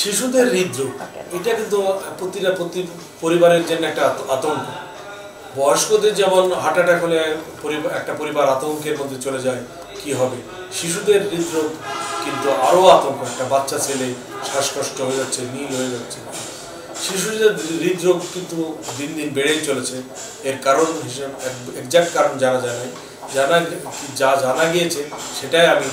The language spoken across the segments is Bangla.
শিশুদের হৃদরোগ, এটা কিন্তু প্রতিটা প্রতি পরিবারের জন্য একটা আতঙ্ক। বয়স্কদের যেমন হার্ট অ্যাটাক হলে একটা পরিবার আতঙ্কের মধ্যে চলে যায়, কি হবে? শিশুদের হৃদরোগ কিন্তু আরও আতঙ্ক, একটা বাচ্চা, ছেলে শ্বাসকষ্ট হয়ে যাচ্ছে, নীল হয়ে যাচ্ছে। শিশুদের হৃদরোগ কিন্তু দিন দিন বেড়েই চলেছে। এর কারণ হিসেবে একজাক্ট কারণ জানা যায় না জানা যা জানা গিয়েছে, সেটাই আমি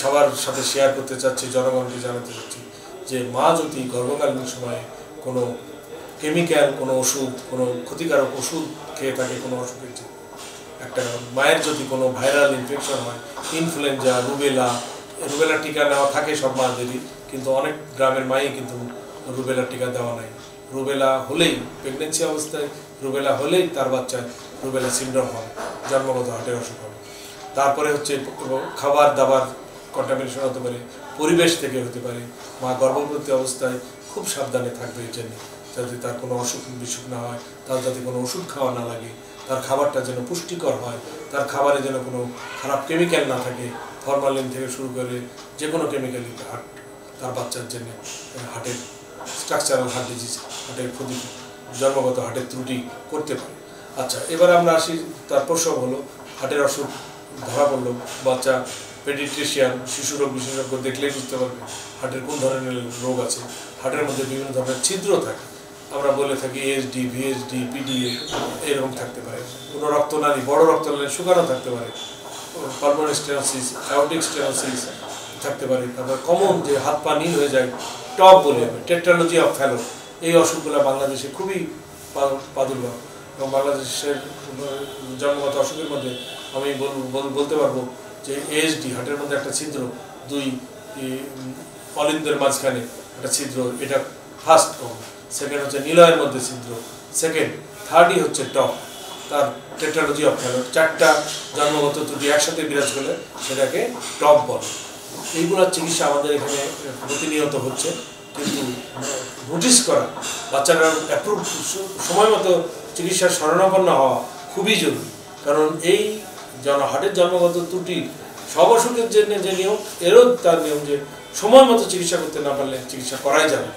সবার সাথে শেয়ার করতে চাচ্ছি, জনগণকে জানাতে চাচ্ছি। যে মা যদি গর্ভকালীন সময়ে কোনো কেমিক্যাল কোনো ওষুধ, কোনো ক্ষতিকারক ওষুধ খেয়ে থাকে, কোনো অসুখের একটা মায়ের যদি কোনো ভাইরাল ইনফেকশন হয় ইনফ্লুয়েঞ্জা রুবেলা রুবেলা টিকা নেওয়া থাকে সব মাদেরই, কিন্তু অনেক গ্রামের মাই কিন্তু রুবেলা টিকা দেওয়া নাই। রুবেলা হলেই প্রেগনেন্সি অবস্থায় রুবেলা হলেই তার বাচ্চার রুবেলা সিন্ড্রোম হয়, জন্মগত হার্টের অসুখ হবে। তারপরে হচ্ছে খাবার দাবার কন্টামিনেশন হতে পারে, পরিবেশ থেকে হতে পারে, মা গর্ভবতী অবস্থায় খুব সাবধানে থাকবে এই জন্য, যাতে তার কোনো অসুখ বিসুখ না হয়, তার যাতে কোনো ওষুধ খাওয়া না লাগে, তার খাবারটা যেন পুষ্টিকর হয়, তার খাবারে যেন কোনো খারাপ কেমিক্যাল না থাকে ফরমালিন থেকে শুরু করে যে কোনো কেমিক্যালই হার্ট তার বাচ্চার জন্য হার্টের স্ট্রাকচারাল হার্ট ডিজিজ হার্টের ক্ষতি, জন্মগত হার্টের ত্রুটি করতে পারে। আচ্ছা এবার আমরা আসি, তার প্রসব হলো হার্টের অসুখ, ধরা পড়ল, বাচ্চা পেডিট্রিশিয়ান শিশু রোগ বিশেষজ্ঞ দেখলেই বুঝতে পারবে হার্টের কোন ধরনের রোগ আছে। হার্টের মধ্যে বিভিন্ন ধরনের ছিদ্র থাকে। আমরা বলে থাকি এসডি ভিএসডি পিডিএ এরকম থাকতে পারে। কোনো রক্তনালী, বড় রক্তনালী শুকানো থাকতে পারে। পালমোনারি স্টেনোসিস অ্যাওটিক স্টেনোসিস থাকতে পারে। তারপর কমন যে হাত পা নীল হয়ে যায় টপ বলে টেট্রালজি অফ ফ্যালো এই অসুখগুলো বাংলাদেশে খুবই প্রাদুর্ভাব। এবং বাংলাদেশের জন্মগত অসুখের মধ্যে আমি বল- বল- বলতে পারব যে এএসডি হার্টের মধ্যে একটা ছিদ্র, দুই অলিন্দের মাঝখানে একটা ছিদ্র, এটা ফার্স্ট কম সেকেন্ড হচ্ছে নিলয়ের মধ্যে ছিদ্র। সেকেন্ড থার্ডই হচ্ছে টপ তার টেট্রালজি অফ ফেলো চারটা জন্মগত ত্রুটি একসাথে বিরাজ করলে সেটাকে টপ বলে। এইগুলোর চিকিৎসা আমাদের এখানে প্রতিনিয়ত হচ্ছে। কিন্তু নোটিস করা, বাচ্চারা অ্যাপ্রুভ সময় মতো চিকিৎসার শরণাপন্ন হওয়া খুবই জরুরি। কারণ এই হার্টের জন্মগত ত্রুটি সব অসুখের জন্য যে নিয়ম, এরও তার নিয়ম যে সময় মতো চিকিৎসা করতে না পারলে চিকিৎসা করাই যাবে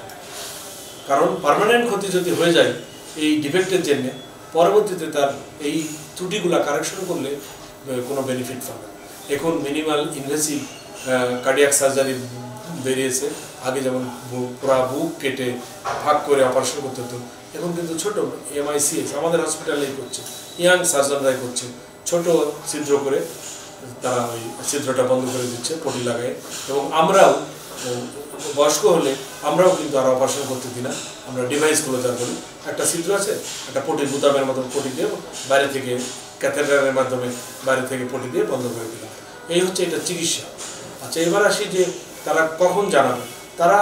কারণ পার্মানেন্ট ক্ষতি যদি হয়ে যায় এই ডিফেক্টের জন্য, পরবর্তীতে তার এই ত্রুটিগুলা কারেকশন করলে কোনো বেনিফিট পাবে। এখন মিনিমাল ইনভেসিভ কার্ডিয়াক সার্জারি বেরিয়েছে আগে যেমন পুরা বুক কেটে ভাগ করে অপারেশন করতে হতো, এখন কিন্তু ছোট এমআইসিএস আমাদের হসপিটালেই করছে ইয়াং সার্জনরাই করছে, ছোট ছিদ্র করে তারা ওই ছিদ্রটা বন্ধ করে দিচ্ছে, পটি লাগায়। এবং আমরাও বয়স্ক হলে আমরাও কিন্তু আর অপারেশন করতে দিই না। আমরা ডিভাইসগুলো যা করি একটা ছিদ্র আছে, একটা পটি বুতামের মতো পটি দিয়ে বাইরে থেকে ক্যাথেডারের মাধ্যমে বাইরে থেকে পটি দিয়ে বন্ধ করে দিলাম। এই হচ্ছে এটা চিকিৎসা। আচ্ছা এবার আসি যে তারা কখন জানাবে? তারা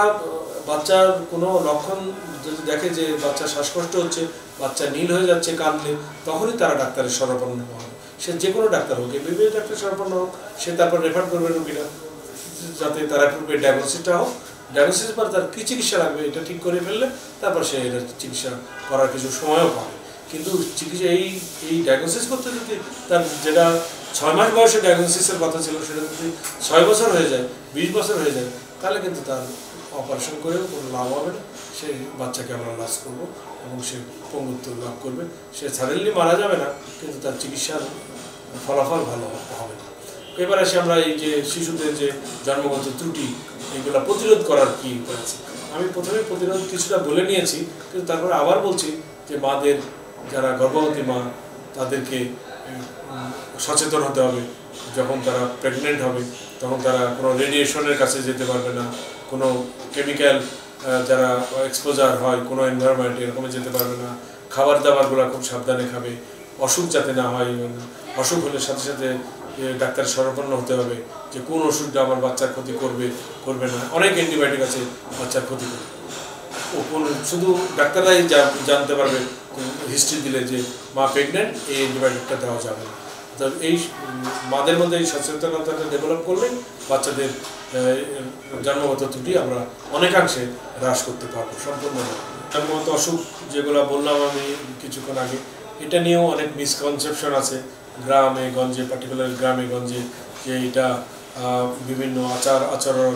বাচ্চার কোনো লক্ষণ যদি দেখে যে বাচ্চা শ্বাসকষ্ট হচ্ছে, বাচ্চা নীল হয়ে যাচ্ছে, কাঁদলে, তখনই তারা ডাক্তারের শরণাপন্ন হবে। সে যে কোনো ডাক্তার হোক, এমবিবিএস ডাক্তার সম্পন্ন হোক, সে তারপর রেফার করবে রোগীরা, যাতে তার অ্যাপ্রোপ্রিয়েট ডায়াগনোসিসটা হোক। ডায়াগনোসিস পর তার কী চিকিৎসা লাগবে এটা ঠিক করে ফেললে তারপর সে এটা চিকিৎসা করার কিছু সময়ও পাবে। কিন্তু চিকিৎসা এই এই ডায়াগনোসিস করতে যদি তার যেটা ছয় মাস বয়সে ডায়াগনোসিসের কথা ছিল, সেটা যদি ছয় বছর হয়ে যায়, বিশ বছর হয়ে যায়, তাহলে কিন্তু তার অপারেশন করেও কোনো লাভ হবে না। সেই বাচ্চাকে আমরা লাশ করব এবং সে পঙ্গুত্ব লাভ করবে। সে সাডেনলি মারা যাবে না, কিন্তু তার চিকিৎসার ফলাফল ভালো হবে এবার আসি আমরা এই যে শিশুদের যে জন্মগত ত্রুটি, এগুলো প্রতিরোধ করার কি উপায় আছে? আমি প্রথমে প্রতিরোধ কিছুটা বলে নিয়েছি, কিন্তু তারপরে আবার বলছি যে মাদের যারা গর্ভবতী মা, তাদেরকে সচেতন হতে হবে। যখন তারা প্রেগনেন্ট হবে, তখন তারা কোনো রেডিয়েশনের কাছে যেতে পারবে না। কোনো কেমিক্যাল যারা এক্সপোজার হয়, কোনো এনভায়রনমেন্ট এরকমে যেতে পারবে না। খাবার দাবারগুলো খুব সাবধানে খাবে। অসুখ যাতে না হয় অসুখ হলে সাথে সাথে ডাক্তার শরণাপন্ন হতে হবে যে কোন ওষুধটা আমার বাচ্চার ক্ষতি করবে করবে না। অনেক অ্যান্টিবায়োটিক আছে বাচ্চার ক্ষতি করবে। ও, কোন, শুধু ডাক্তাররাই জানতে পারবে হিস্ট্রি দিলে যে, মা প্রেগনেন্ট এই অ্যান্টিবায়োটিকটা দেওয়া যাবে না। এই মাদের মধ্যে এই সচেতনতাটা ডেভেলপ করলে বাচ্চাদের জন্মগত ত্রুটি আমরা অনেকাংশে হ্রাস করতে পারব সম্পূর্ণ জন্মগত অসুখ যেগুলো বললাম আমি কিছুক্ষণ আগে, এটা নিয়েও অনেক মিসকনসেপশন আছে। গ্রামে গঞ্জে পার্টিকুলার গ্রামে গঞ্জে যে এটা বিভিন্ন আচার আচরণ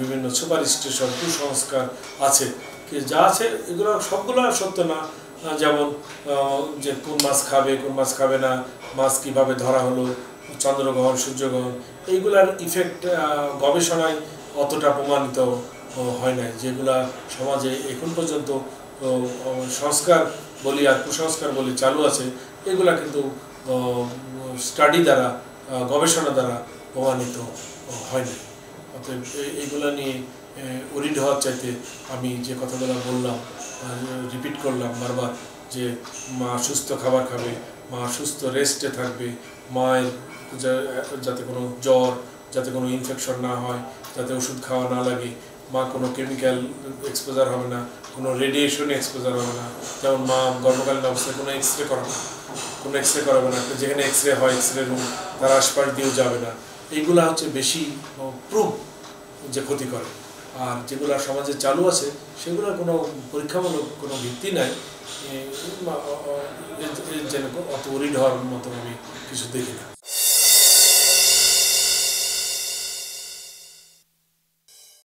বিভিন্ন সুপারস্টিশন কুসংস্কার আছে। যা আছে, এগুলো সবগুলো সত্য না। যেমন যে কোন মাছ খাবে কোন মাছ খাবে না মাছ কীভাবে ধরা হলো চন্দ্রগ্রহণ সূর্যগ্রহণ এইগুলার ইফেক্ট গবেষণায় অতটা প্রমাণিত হয় নাই যেগুলা সমাজে এখন পর্যন্ত সংস্কার বলি আর কুসংস্কার বলি চালু আছে এগুলা কিন্তু স্টাডি দ্বারা গবেষণা দ্বারা প্রমাণিত আহ, হয়নি অতএব এইগুলা নিয়ে ওরিড হওয়ার চাইতে আমি যে কথাগুলো বললাম রিপিট করলাম বারবার যে মা সুস্থ খাবার খাবে, মা সুস্থ রেস্টে থাকবে, মায়ের যাতে কোনো জ্বর, যাতে কোনো ইনফেকশন না হয়, যাতে ওষুধ খাওয়া না লাগে, মা কোনো কেমিক্যাল এক্সপোজার হবে না, কোনো রেডিয়েশন এক্সপোজার হবে না। যেমন মা গর্ভকালীন অবস্থায় কোনো এক্স রে করাবে না, কোনো এক্স রে করাবে না, যেখানে এক্স রে হয় এক্স রে রুম তার আশপাশ দিয়েও যাবে না। এইগুলা হচ্ছে বেশি প্রুফ যে ক্ষতি করে। আর যেগুলো সমাজে চালু আছে, সেগুলোর কোনো পরীক্ষামূলক কোনো ভিত্তি নাই। যেন অত হওয়ার মতো আমি কিছু দেখি না।